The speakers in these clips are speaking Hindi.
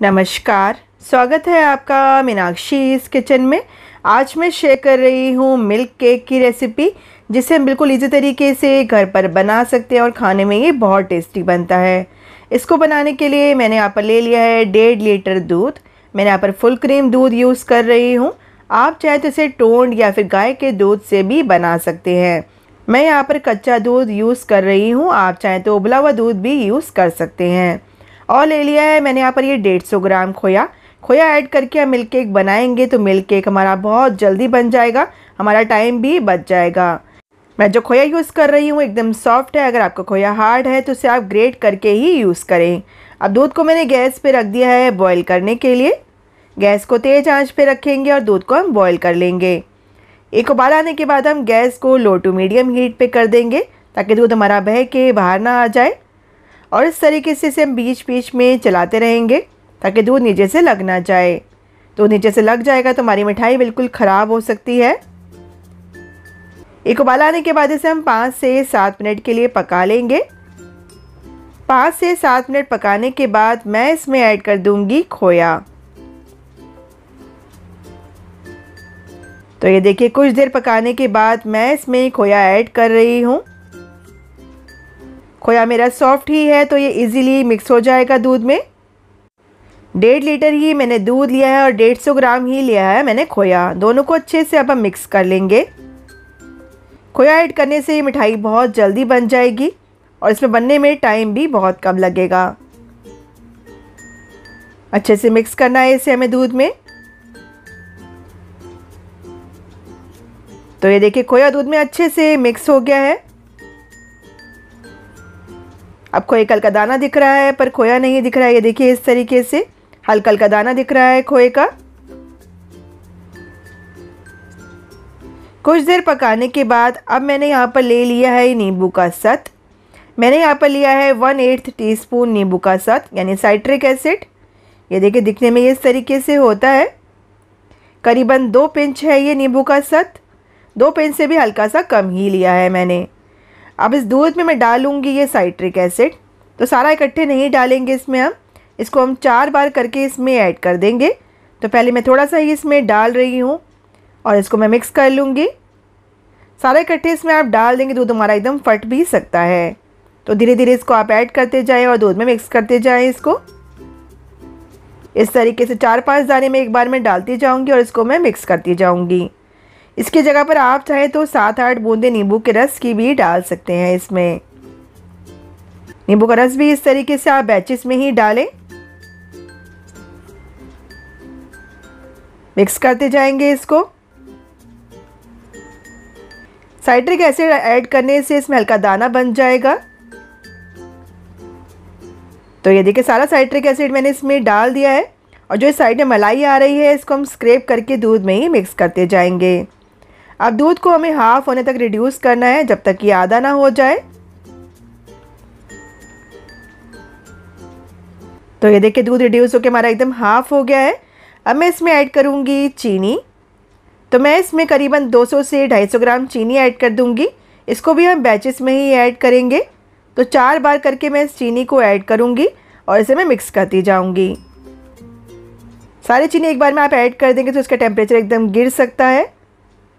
नमस्कार, स्वागत है आपका मीनाक्षी इस किचन में। आज मैं शेयर कर रही हूँ मिल्क केक की रेसिपी जिसे हम बिल्कुल इजी तरीके से घर पर बना सकते हैं और खाने में ये बहुत टेस्टी बनता है। इसको बनाने के लिए मैंने यहाँ पर ले लिया है डेढ़ लीटर दूध। मैंने यहाँ पर फुल क्रीम दूध यूज़ कर रही हूँ। आप चाहे तो इसे टोंड या फिर गाय के दूध से भी बना सकते हैं। मैं यहाँ पर कच्चा दूध यूज़ कर रही हूँ। आप चाहें तो उबला हुआ दूध भी यूज़ कर सकते हैं। और ले लिया है। मैंने यहाँ पर ये डेढ़ सौ ग्राम खोया। खोया ऐड करके हम मिल्क केक बनाएँगे तो मिल्क केक हमारा बहुत जल्दी बन जाएगा। हमारा टाइम भी बच जाएगा। मैं जो खोया यूज़ कर रही हूँ, एकदम सॉफ्ट है। अगर आपका खोया हार्ड है तो उसे आप ग्रेट करके ही यूज़ करें। अब दूध को मैंने गैस पे रख दिया है बॉईल करने के लिए। गैस को तेज़ आँच पे रखेंगे और दूध को हम बॉईल कर लेंगे। एक उबाल आने के बाद हम गैस को लो टू मीडियम हीट पे कर देंगे, ताकि दूध हमारा बह के बाहर ना आ जाए। और इस तरीके से इसे हम बीच बीच में चलाते रहेंगे ताकि दूध नीचे से लग ना जाए। दूध नीचे से लग जाएगा तो हमारी मिठाई बिल्कुल ख़राब हो सकती है। एक उबाल आने के बाद इसे हम पाँच से सात मिनट के लिए पका लेंगे। पाँच से सात मिनट पकाने के बाद मैं इसमें ऐड कर दूँगी खोया। तो ये देखिए, कुछ देर पकाने के बाद मैं इसमें खोया ऐड कर रही हूँ। खोया मेरा सॉफ्ट ही है तो ये इजीली मिक्स हो जाएगा दूध में। डेढ़ लीटर ही मैंने दूध लिया है और डेढ़ सौ ग्राम ही लिया है मैंने खोया। दोनों को अच्छे से अब हम मिक्स कर लेंगे। खोया ऐड करने से ये मिठाई बहुत जल्दी बन जाएगी और इसमें बनने में टाइम भी बहुत कम लगेगा। अच्छे से मिक्स करना है इसे हमें दूध में। तो ये देखिए, खोया दूध में अच्छे से मिक्स हो गया है। अब खोए कल का दाना दिख रहा है, पर खोया नहीं दिख रहा है। ये देखिए इस तरीके से हल्का हल्का दाना दिख रहा है खोए का। कुछ देर पकाने के बाद अब मैंने यहाँ पर ले लिया है नींबू का सत। मैंने यहाँ पर लिया है वन एट्थ टी स्पून नींबू का सत, यानी साइट्रिक एसिड। ये देखिए दिखने में इस तरीके से होता है। करीबन दो पिंच है ये नींबू का सत। दो पिंच से भी हल्का सा कम ही लिया है मैंने। अब इस दूध में मैं डालूँगी ये साइट्रिक एसिड। तो सारा इकट्ठे नहीं डालेंगे इसमें हम। इसको हम चार बार करके इसमें ऐड कर देंगे। तो पहले मैं थोड़ा सा ही इसमें डाल रही हूँ और इसको मैं मिक्स कर लूँगी। सारा इकट्ठे इसमें आप डाल देंगे, दूध हमारा एकदम फट भी सकता है। तो धीरे धीरे इसको आप ऐड करते जाएँ और दूध में मिक्स करते जाएँ इसको। इस तरीके से चार पाँच दाने में एक बार में डालती जाऊँगी और इसको मैं मिक्स करती जाऊँगी। इसकी जगह पर आप चाहे तो सात आठ बूंदे नींबू के रस की भी डाल सकते हैं इसमें। नींबू का रस भी इस तरीके से आप बैचेस में ही डालें। मिक्स करते जाएँगे इसको। साइट्रिक एसिड ऐड करने से इसमें हल्का दाना बन जाएगा। तो ये देखिए, सारा साइट्रिक एसिड मैंने इसमें डाल दिया है। और जो इस साइड में मलाई आ रही है, इसको हम स्क्रेप करके दूध में ही मिक्स करते जाएँगे। अब दूध को हमें हाफ़ होने तक रिड्यूस करना है, जब तक ये आधा ना हो जाए। तो ये देखिए, दूध रिड्यूस होकर हमारा एकदम हाफ़ हो गया है। अब मैं इसमें ऐड करूँगी चीनी। तो मैं इसमें करीबन 200 से 250 ग्राम चीनी ऐड कर दूँगी। इसको भी हम बैचेस में ही ऐड करेंगे। तो चार बार करके मैं इस चीनी को ऐड करूँगी और इसे मैं मिक्स करती जाऊँगी। सारी चीनी एक बार में आप ऐड कर देंगे तो इसका टेम्परेचर एकदम गिर सकता है।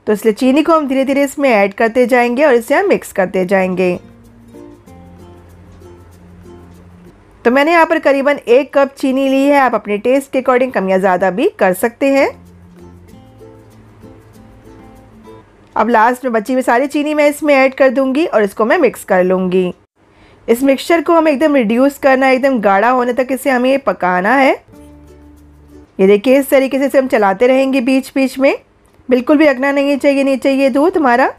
तो इसलिए चीनी को हम धीरे धीरे इसमें ऐड करते जाएँगे और इसे हम मिक्स करते जाएँगे। तो मैंने यहाँ पर करीबन एक कप चीनी ली है। आप अपने टेस्ट के अकॉर्डिंग कम या ज़्यादा भी कर सकते हैं। अब लास्ट में बची हुई सारी चीनी मैं इसमें ऐड कर दूँगी और इसको मैं मिक्स कर लूँगी। इस मिक्सचर को हमें एकदम रिड्यूस करना है, एकदम गाढ़ा होने तक इसे हमें पकाना है। ये देखिए, इस तरीके से इसे हम चलाते रहेंगे बीच बीच में। बिल्कुल भी अगना नहीं चाहिए नहीं चाहिए दूध हमारा।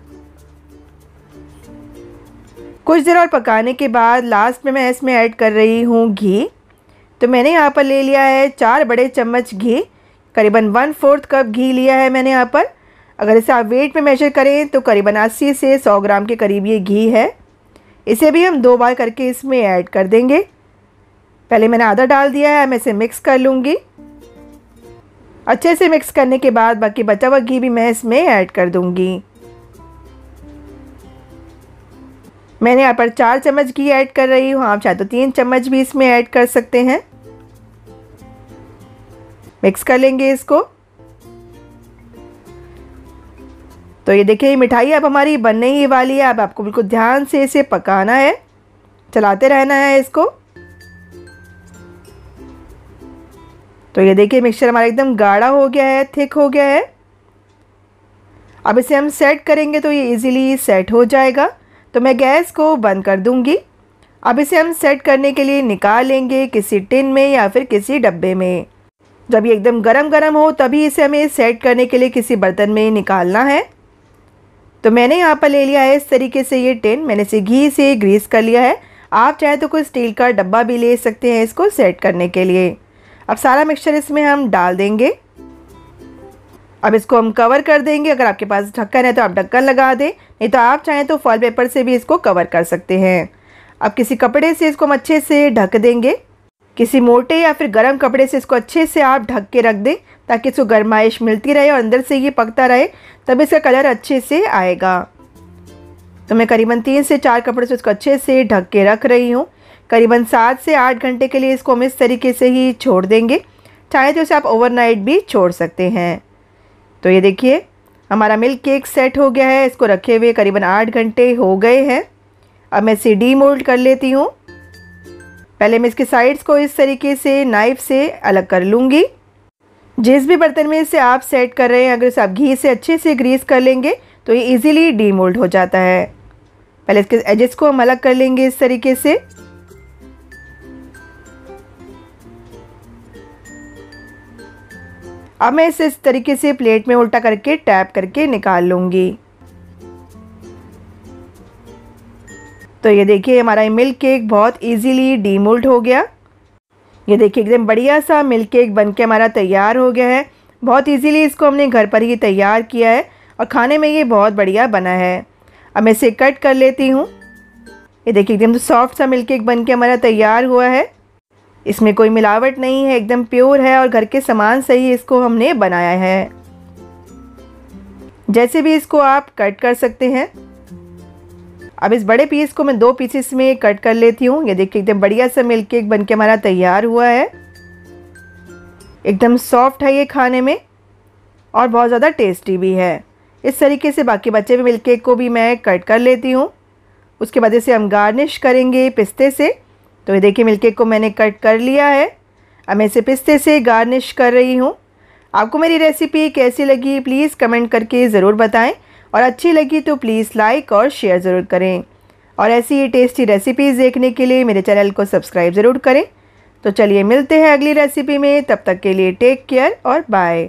कुछ देर और पकाने के बाद लास्ट में मैं इसमें ऐड कर रही हूँ घी। तो मैंने यहाँ पर ले लिया है चार बड़े चम्मच घी। करीबन वन फोर्थ कप घी लिया है मैंने यहाँ पर। अगर इसे आप वेट में मेजर करें तो करीबन 80 से सौ ग्राम के करीब ये घी है। इसे भी हम दो बार करके इसमें ऐड कर देंगे। पहले मैंने आधा डाल दिया है मैं इसे मिक्स कर लूँगी। अच्छे से मिक्स करने के बाद बाकी बचा हुआ घी भी मैं इसमें ऐड कर दूँगी। मैंने यहाँ पर चार चम्मच घी ऐड कर रही हूँ, आप चाहे तो तीन चम्मच भी इसमें ऐड कर सकते हैं। मिक्स कर लेंगे इसको। तो ये देखिए मिठाई अब हमारी बनने ही वाली है, अब आपको बिल्कुल ध्यान से इसे पकाना है। चलाते रहना है इसको। तो ये देखिए मिक्सचर हमारा एकदम गाढ़ा हो गया है थिक हो गया है। अब इसे हम सेट करेंगे तो ये इजीली सेट हो जाएगा। तो मैं गैस को बंद कर दूँगी। अब इसे हम सेट करने के लिए निकाल लेंगे किसी टिन में या फिर किसी डब्बे में। जब ये एकदम गरम गरम हो, तभी इसे हमें सेट करने के लिए किसी बर्तन में निकालना है। तो मैंने यहाँ पर ले लिया है, इस तरीके से ये टिन मैंने इसे घी से ग्रीस कर लिया है। आप चाहे तो कोई स्टील का डब्बा भी ले सकते हैं इसको सेट करने के लिए। अब सारा मिक्सचर इसमें हम डाल देंगे। अब इसको हम कवर कर देंगे। अगर आपके पास ढक्कन है तो आप ढक्कन लगा दें, नहीं तो आप चाहें तो फॉल पेपर से भी इसको कवर कर सकते हैं। अब किसी कपड़े से इसको हम अच्छे से ढक देंगे। किसी मोटे या फिर गर्म कपड़े से इसको अच्छे से आप ढक के रख दें, ताकि इसको गर्माइश मिलती रहे और अंदर से ये पकता रहे, तब इसका कलर अच्छे से आएगा। तो मैं करीबन तीन से चार कपड़े से इसको अच्छे से ढक के रख रही हूँ। करीबन सात से आठ घंटे के लिए इसको हम इस तरीके से ही छोड़ देंगे। चाहे तो इसे आप ओवरनाइट भी छोड़ सकते हैं। तो ये देखिए, हमारा मिल्क केक सेट हो गया है। इसको रखे हुए करीबन आठ घंटे हो गए हैं। अब मैं इसे डी मोल्ड कर लेती हूँ। पहले मैं इसके साइड्स को इस तरीके से नाइफ से अलग कर लूँगी। जिस भी बर्तन में इसे आप सेट कर रहे हैं, अगर इसे आप घी से अच्छे से ग्रीस कर लेंगे तो ये इजीली डीमोल्ड हो जाता है। पहले इसके एजेस को हम अलग कर लेंगे इस तरीके से। अब मैं इसे इस तरीके से प्लेट में उल्टा करके टैप करके निकाल लूँगी। तो ये देखिए, हमारा मिल्क केक बहुत इजीली डीमोल्ड हो गया। ये देखिए, एकदम बढ़िया सा मिल्क केक बन के हमारा तैयार हो गया है। बहुत इजीली इसको हमने घर पर ही तैयार किया है और खाने में ये बहुत बढ़िया बना है। अब मैं इसे कट कर लेती हूँ। ये देखिए, एकदम सॉफ्ट सा मिल्क केक बन के हमारा तैयार हुआ है। इसमें कोई मिलावट नहीं है, एकदम प्योर है और घर के सामान से ही इसको हमने बनाया है। जैसे भी इसको आप कट कर सकते हैं। अब इस बड़े पीस को मैं दो पीसेस में कट कर लेती हूँ। ये देखिए, एकदम बढ़िया सा मिल्क केक बन के हमारा तैयार हुआ है। एकदम सॉफ्ट है ये खाने में और बहुत ज़्यादा टेस्टी भी है। इस तरीके से बाकी बचे हुए मिल्क केक को भी मैं कट कर लेती हूँ। उसके बाद इसे हम गार्निश करेंगे पिस्ते से। तो ये देखिए मिल्क केक को मैंने कट कर लिया है। अब मैं इसे पिस्ते से गार्निश कर रही हूँ। आपको मेरी रेसिपी कैसी लगी प्लीज़ कमेंट करके ज़रूर बताएँ। और अच्छी लगी तो प्लीज़ लाइक और शेयर ज़रूर करें। और ऐसी ही टेस्टी रेसिपीज़ देखने के लिए मेरे चैनल को सब्सक्राइब ज़रूर करें। तो चलिए मिलते हैं अगली रेसिपी में। तब तक के लिए टेक केयर और बाय